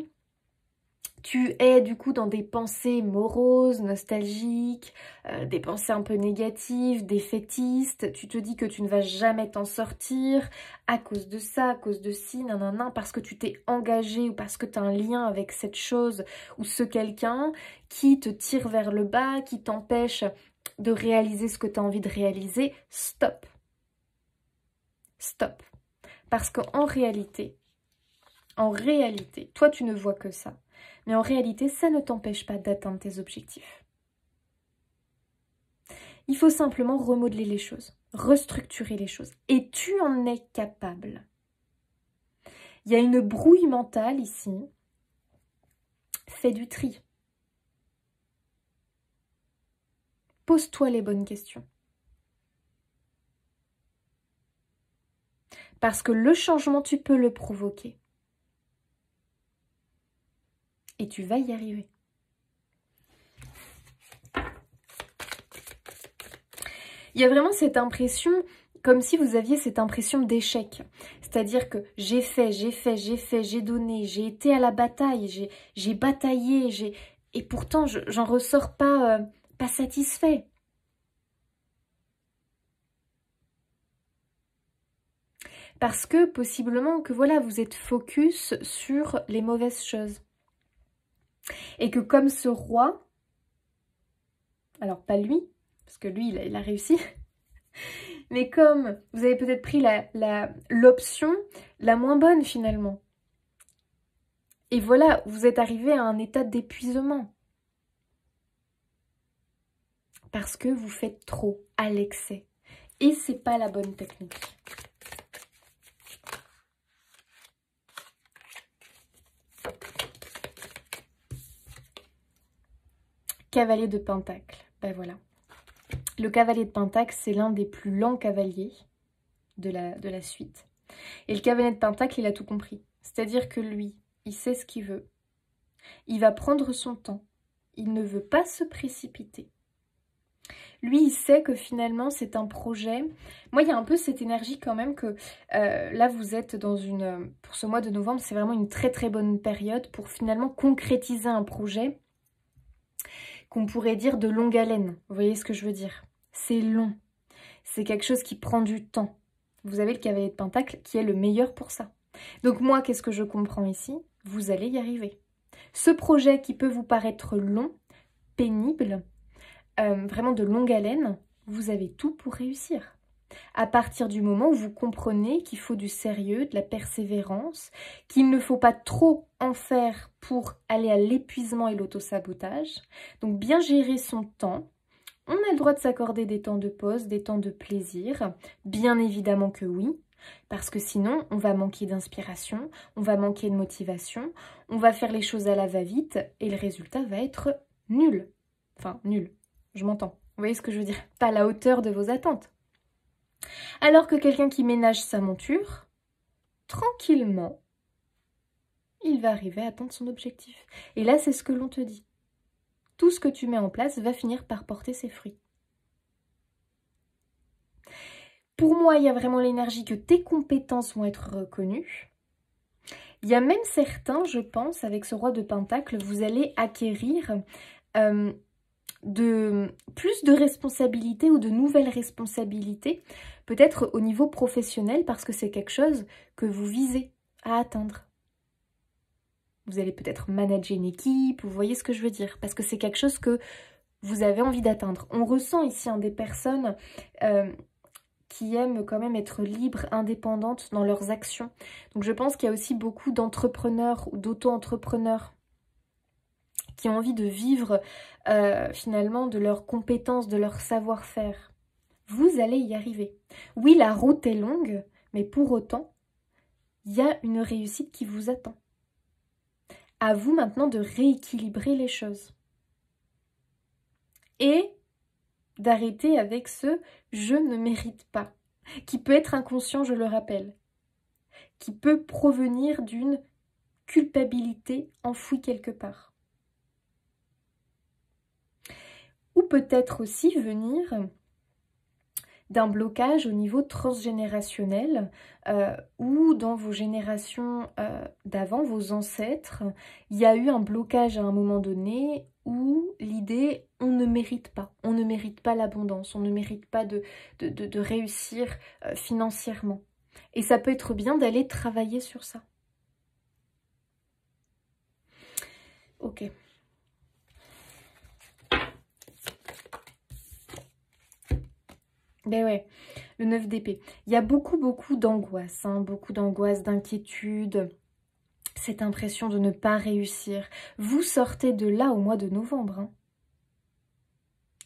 tu es du coup dans des pensées moroses, nostalgiques, euh, des pensées un peu négatives, défaitistes, tu te dis que tu ne vas jamais t'en sortir à cause de ça, à cause de ci, nanana, parce que tu t'es engagé ou parce que tu as un lien avec cette chose ou ce quelqu'un qui te tire vers le bas, qui t'empêche de réaliser ce que tu as envie de réaliser, stop. Stop. Parce qu'en réalité, en réalité, toi tu ne vois que ça. Mais en réalité, ça ne t'empêche pas d'atteindre tes objectifs. Il faut simplement remodeler les choses, restructurer les choses. Et tu en es capable. Il y a une brouille mentale ici. Fais du tri. Pose-toi les bonnes questions. Parce que le changement, tu peux le provoquer. Et tu vas y arriver. Il y a vraiment cette impression, comme si vous aviez cette impression d'échec. C'est-à-dire que j'ai fait, j'ai fait, j'ai fait, j'ai donné, j'ai été à la bataille, j'ai bataillé, Et pourtant, j'en ressors pas, euh, pas satisfait. Parce que possiblement que voilà, vous êtes focus sur les mauvaises choses. Et que comme ce roi, alors pas lui, parce que lui, il a, réussi, mais comme vous avez peut-être pris l'option la, la moins bonne finalement. Et voilà, vous êtes arrivé à un état d'épuisement. Parce que vous faites trop à l'excès. Et c'est pas la bonne technique. Cavalier de Pentacle. Ben voilà. Le cavalier de Pentacle, c'est l'un des plus lents cavaliers de la, suite. Et le cavalier de Pentacle, il a tout compris. C'est-à-dire que lui, il sait ce qu'il veut. Il va prendre son temps. Il ne veut pas se précipiter. Lui, il sait que finalement, c'est un projet. Moi, il y a un peu cette énergie quand même que euh, là, vous êtes dans une... Pour ce mois de novembre, c'est vraiment une très très bonne période pour finalement concrétiser un projet qu'on pourrait dire de longue haleine. Vous voyez ce que je veux dire? C'est long. C'est quelque chose qui prend du temps. Vous avez le cavalier de pentacle qui est le meilleur pour ça. Donc moi, qu'est-ce que je comprends ici? Vous allez y arriver. Ce projet qui peut vous paraître long, pénible, euh, vraiment de longue haleine, vous avez tout pour réussir à partir du moment où vous comprenez qu'il faut du sérieux, de la persévérance, qu'il ne faut pas trop en faire pour aller à l'épuisement et l'autosabotage. Donc bien gérer son temps. On a le droit de s'accorder des temps de pause, des temps de plaisir. Bien évidemment que oui. Parce que sinon, on va manquer d'inspiration, on va manquer de motivation, on va faire les choses à la va-vite et le résultat va être nul. Enfin, nul. Je m'entends. Vous voyez ce que je veux dire? Pas à la hauteur de vos attentes. Alors que quelqu'un qui ménage sa monture, tranquillement, il va arriver à atteindre son objectif. Et là, c'est ce que l'on te dit. Tout ce que tu mets en place va finir par porter ses fruits. Pour moi, il y a vraiment l'énergie que tes compétences vont être reconnues. Il y a même certains, je pense, avec ce roi de Pentacle, vous allez acquérir euh, de plus de responsabilités ou de nouvelles responsabilités, peut-être au niveau professionnel parce que c'est quelque chose que vous visez à atteindre. Vous allez peut-être manager une équipe, vous voyez ce que je veux dire, parce que c'est quelque chose que vous avez envie d'atteindre. On ressent ici des personnes euh, qui aiment quand même être libres, indépendantes dans leurs actions. Donc je pense qu'il y a aussi beaucoup d'entrepreneurs ou d'auto-entrepreneurs qui ont envie de vivre euh, finalement de leurs compétences, de leur savoir-faire. Vous allez y arriver. Oui, la route est longue, mais pour autant, il y a une réussite qui vous attend. À vous maintenant de rééquilibrer les choses. Et d'arrêter avec ce « je ne mérite pas », qui peut être inconscient, je le rappelle, qui peut provenir d'une culpabilité enfouie quelque part. Ou peut-être aussi venir d'un blocage au niveau transgénérationnel euh, ou dans vos générations euh, d'avant, vos ancêtres, il y a eu un blocage à un moment donné où l'idée on ne mérite pas, on ne mérite pas l'abondance, on ne mérite pas de, réussir euh, financièrement. Et ça peut être bien d'aller travailler sur ça. Ok. Ben ouais, le 9 d'épée. Il y a beaucoup, beaucoup d'angoisse, hein, beaucoup d'angoisse, d'inquiétude, cette impression de ne pas réussir. Vous sortez de là au mois de novembre. Hein.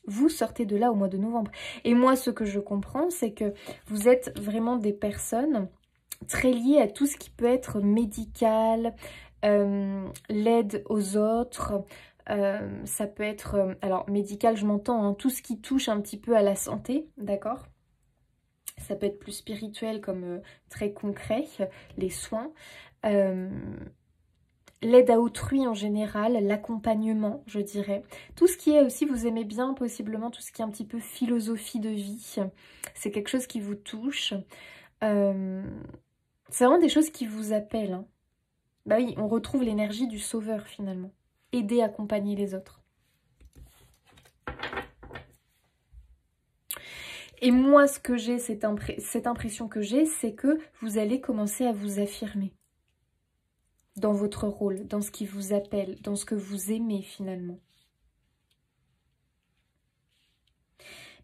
Vous sortez de là au mois de novembre. Et moi, ce que je comprends, c'est que vous êtes vraiment des personnes très liées à tout ce qui peut être médical, euh, l'aide aux autres, euh, ça peut être, euh, alors médical je m'entends, hein, tout ce qui touche un petit peu à la santé, d'accord? Ça peut être plus spirituel comme euh, très concret, les soins. L'aide à autrui en général, l'accompagnement je dirais. Tout ce qui est aussi, vous aimez bien possiblement tout ce qui est un petit peu philosophie de vie. C'est quelque chose qui vous touche. C'est vraiment des choses qui vous appellent. Hein. Bah oui, on retrouve l'énergie du sauveur finalement. Aider, accompagner les autres. Et moi, ce que j'ai, cette, cette impression que j'ai, c'est que vous allez commencer à vous affirmer dans votre rôle, dans ce qui vous appelle, dans ce que vous aimez finalement.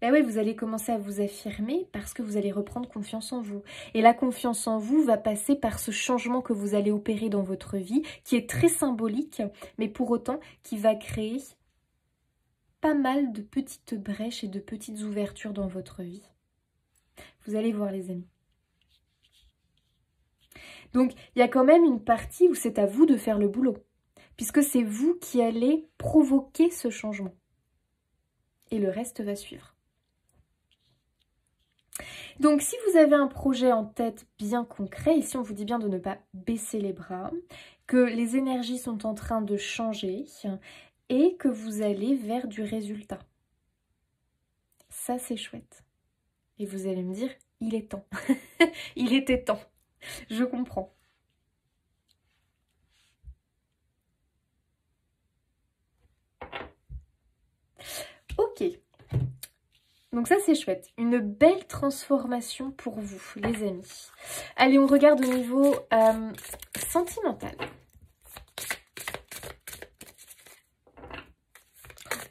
Ben oui, vous allez commencer à vous affirmer parce que vous allez reprendre confiance en vous. Et la confiance en vous va passer par ce changement que vous allez opérer dans votre vie, qui est très symbolique, mais pour autant qui va créer pas mal de petites brèches et de petites ouvertures dans votre vie. Vous allez voir les amis. Donc, il y a quand même une partie où c'est à vous de faire le boulot, puisque c'est vous qui allez provoquer ce changement. Et le reste va suivre. Donc, si vous avez un projet en tête bien concret, ici on vous dit bien de ne pas baisser les bras, que les énergies sont en train de changer et que vous allez vers du résultat. Ça, c'est chouette. Et vous allez me dire, il est temps. il était temps. Je comprends. Ok. Donc ça, c'est chouette. Une belle transformation pour vous, les amis. Allez, on regarde au niveau euh, sentimental.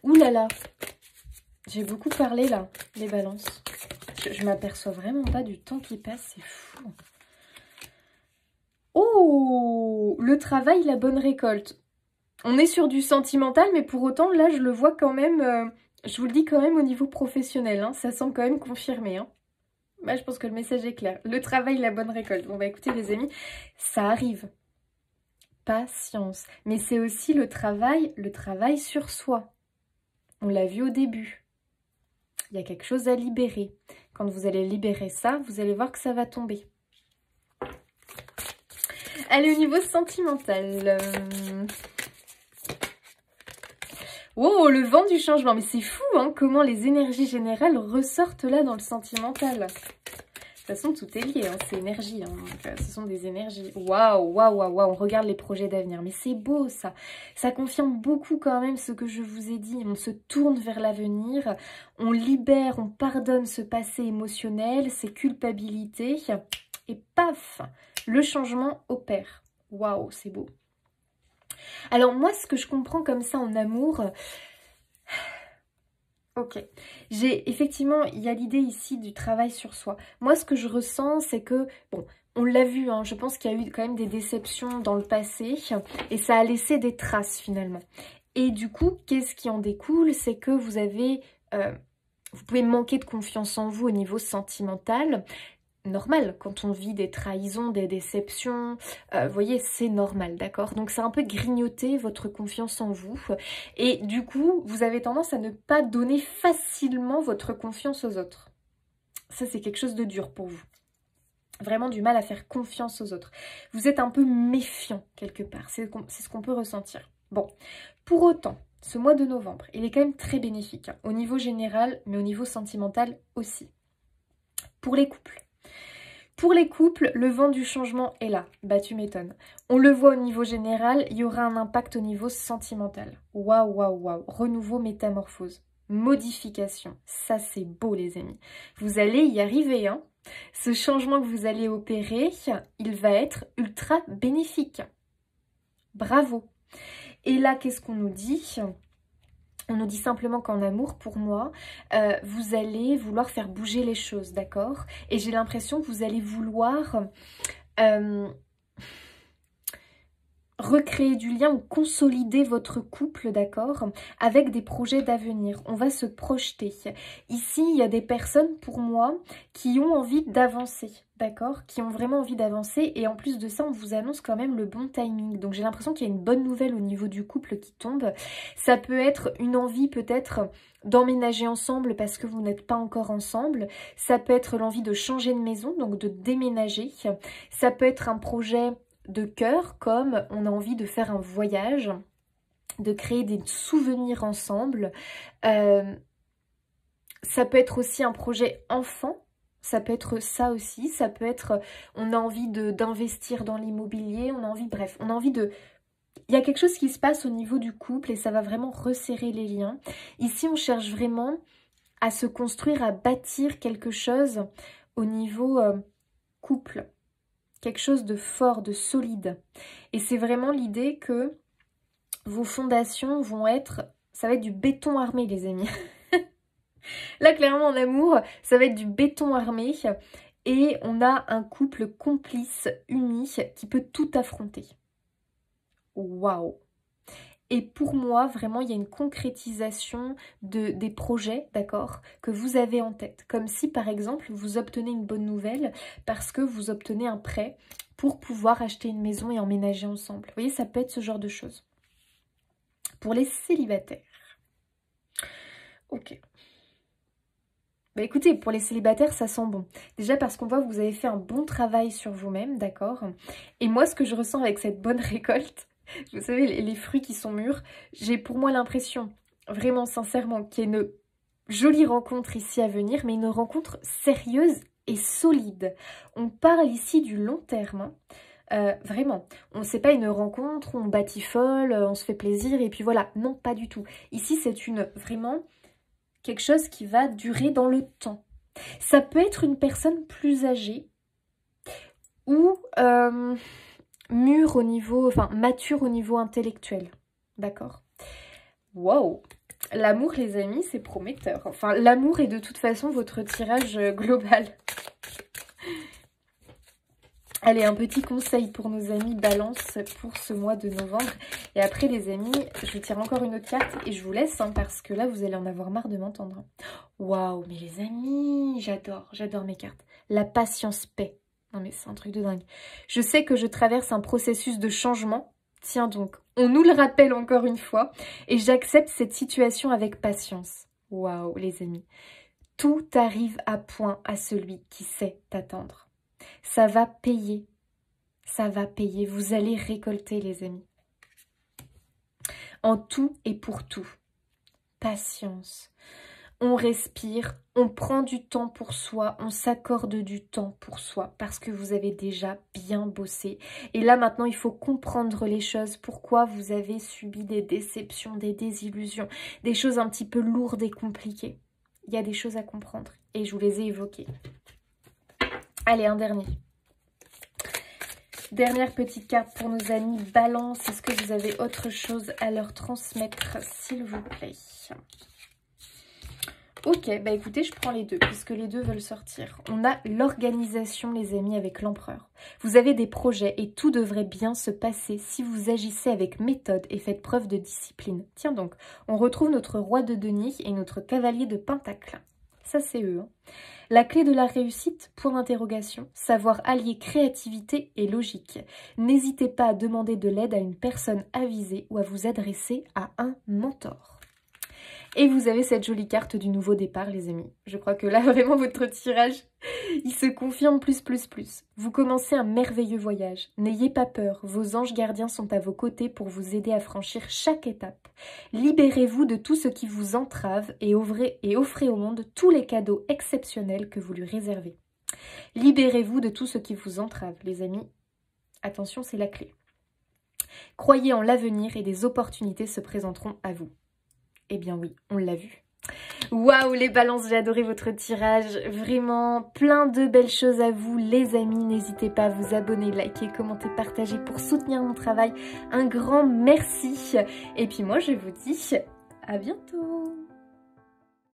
Ouh là là J'ai beaucoup parlé là, les balances. Je, je m'aperçois vraiment pas du temps qui passe, c'est fou. Oh Le travail, la bonne récolte. On est sur du sentimental, mais pour autant, là, je le vois quand même... Euh, je vous le dis quand même au niveau professionnel, hein, ça semble quand même confirmé. Hein. Bah, je pense que le message est clair. Le travail, la bonne récolte. Bon, bah écoutez les amis, ça arrive. Patience. Mais c'est aussi le travail, le travail sur soi. On l'a vu au début. Il y a quelque chose à libérer. Quand vous allez libérer ça, vous allez voir que ça va tomber. Allez, au niveau sentimental. Oh, le vent du changement. Mais c'est fou, hein, comment les énergies générales ressortent là dans le sentimental. De toute façon, tout est lié, hein, c'est énergie. Hein, euh, ce sont des énergies. Waouh, waouh, waouh, waouh. On regarde les projets d'avenir. Mais c'est beau, ça. Ça confirme beaucoup quand même ce que je vous ai dit. On se tourne vers l'avenir. On libère, on pardonne ce passé émotionnel, ces culpabilités. Et paf, le changement opère. Waouh, c'est beau. Alors moi, ce que je comprends comme ça en amour, Ok. J'ai effectivement, il y a l'idée ici du travail sur soi. Moi, ce que je ressens, c'est que, bon, on l'a vu, hein, je pense qu'il y a eu quand même des déceptions dans le passé et ça a laissé des traces finalement. Et du coup, qu'est-ce qui en découle? C'est que vous avez... Euh, vous pouvez manquer de confiance en vous au niveau sentimental, normal quand on vit des trahisons, des déceptions. Euh, vous voyez, c'est normal, d'accord? Donc c'est un peu grignoter votre confiance en vous. Et du coup, vous avez tendance à ne pas donner facilement votre confiance aux autres. Ça, c'est quelque chose de dur pour vous. Vraiment du mal à faire confiance aux autres. Vous êtes un peu méfiant quelque part. C'est ce qu'on peut ressentir. Bon, pour autant, ce mois de novembre, il est quand même très bénéfique. Hein, au niveau général, mais au niveau sentimental aussi. Pour les couples, pour les couples, le vent du changement est là. Bah tu m'étonnes. On le voit au niveau général, il y aura un impact au niveau sentimental. Waouh, waouh, waouh. Renouveau, métamorphose. Modification. Ça c'est beau les amis. Vous allez y arriver, hein. Ce changement que vous allez opérer, il va être ultra bénéfique. Bravo. Et là, qu'est-ce qu'on nous dit? On nous dit simplement qu'en amour, pour moi, euh, vous allez vouloir faire bouger les choses, d'accord? Et j'ai l'impression que vous allez vouloir... Euh, recréer du lien ou consolider votre couple, d'accord, avec des projets d'avenir. On va se projeter. Ici, il y a des personnes, pour moi, qui ont envie d'avancer, d'accord, qui ont vraiment envie d'avancer. Et en plus de ça, on vous annonce quand même le bon timing. Donc j'ai l'impression qu'il y a une bonne nouvelle au niveau du couple qui tombe. Ça peut être une envie peut-être d'emménager ensemble parce que vous n'êtes pas encore ensemble. Ça peut être l'envie de changer de maison, donc de déménager. Ça peut être un projet de cœur comme on a envie de faire un voyage, de créer des souvenirs ensemble. Euh, ça peut être aussi un projet enfant, ça peut être ça aussi, ça peut être on a envie d'investir dans l'immobilier, on a envie, bref, on a envie de il y a quelque chose qui se passe au niveau du couple et ça va vraiment resserrer les liens. Ici, on cherche vraiment à se construire, à bâtir quelque chose au niveau euh, couple. Quelque chose de fort, de solide. Et c'est vraiment l'idée que vos fondations vont être... Ça va être du béton armé, les amis. Là, clairement, en amour, ça va être du béton armé. Et on a un couple complice, uni, qui peut tout affronter. Waouh et pour moi, vraiment, il y a une concrétisation de, des projets, d'accord, que vous avez en tête. Comme si, par exemple, vous obtenez une bonne nouvelle parce que vous obtenez un prêt pour pouvoir acheter une maison et emménager ensemble. Vous voyez, ça peut être ce genre de choses. Pour les célibataires. Ok. Bah écoutez, pour les célibataires, ça sent bon. Déjà parce qu'on voit que vous avez fait un bon travail sur vous-même, d'accord Et moi, ce que je ressens avec cette bonne récolte, vous savez, les, fruits qui sont mûrs, j'ai pour moi l'impression, vraiment sincèrement, qu'il y a une jolie rencontre ici à venir, mais une rencontre sérieuse et solide. On parle ici du long terme, hein. euh, vraiment. On sait pas une rencontre on batifole, on se fait plaisir et puis voilà. Non, pas du tout. Ici, c'est une vraiment quelque chose qui va durer dans le temps. Ça peut être une personne plus âgée ou... Euh, mûr au niveau, enfin mature au niveau intellectuel. D'accord Wow L'amour, les amis, c'est prometteur. Enfin, l'amour est de toute façon votre tirage euh, global. Allez, un petit conseil pour nos amis balance pour ce mois de novembre. Et après, les amis, je tire encore une autre carte et je vous laisse hein, parce que là, vous allez en avoir marre de m'entendre. Waouh, mais les amis, j'adore, j'adore mes cartes. La patience paix. Non mais c'est un truc de dingue. Je sais que je traverse un processus de changement. Tiens donc, on nous le rappelle encore une fois. Et j'accepte cette situation avec patience. Waouh les amis. Tout arrive à point à celui qui sait attendre. Ça va payer. Ça va payer. Vous allez récolter les amis. En tout et pour tout. Patience on respire, on prend du temps pour soi, on s'accorde du temps pour soi parce que vous avez déjà bien bossé. Et là maintenant, il faut comprendre les choses, pourquoi vous avez subi des déceptions, des désillusions, des choses un petit peu lourdes et compliquées? Il y a des choses à comprendre et je vous les ai évoquées. Allez, un dernier. Dernière petite carte pour nos amis Balance. Est-ce que vous avez autre chose à leur transmettre, s'il vous plaît? Ok, bah écoutez, je prends les deux, puisque les deux veulent sortir. On a l'organisation, les amis, avec l'empereur. Vous avez des projets et tout devrait bien se passer si vous agissez avec méthode et faites preuve de discipline. Tiens donc, on retrouve notre roi de Denis et notre cavalier de Pentacle. Ça, c'est eux. Hein. La clé de la réussite, point d'interrogation, savoir allier créativité et logique. N'hésitez pas à demander de l'aide à une personne avisée ou à vous adresser à un mentor. Et vous avez cette jolie carte du nouveau départ, les amis. Je crois que là, vraiment, votre tirage, il se confirme plus, plus, plus. Vous commencez un merveilleux voyage. N'ayez pas peur, vos anges gardiens sont à vos côtés pour vous aider à franchir chaque étape. Libérez-vous de tout ce qui vous entrave et offrez, et offrez au monde tous les cadeaux exceptionnels que vous lui réservez. Libérez-vous de tout ce qui vous entrave, les amis. Attention, c'est la clé. Croyez en l'avenir et des opportunités se présenteront à vous. Eh bien oui, on l'a vu. Waouh les balances, j'ai adoré votre tirage, vraiment plein de belles choses à vous les amis, n'hésitez pas à vous abonner, liker, commenter, partager pour soutenir mon travail, un grand merci. Et puis moi je vous dis à bientôt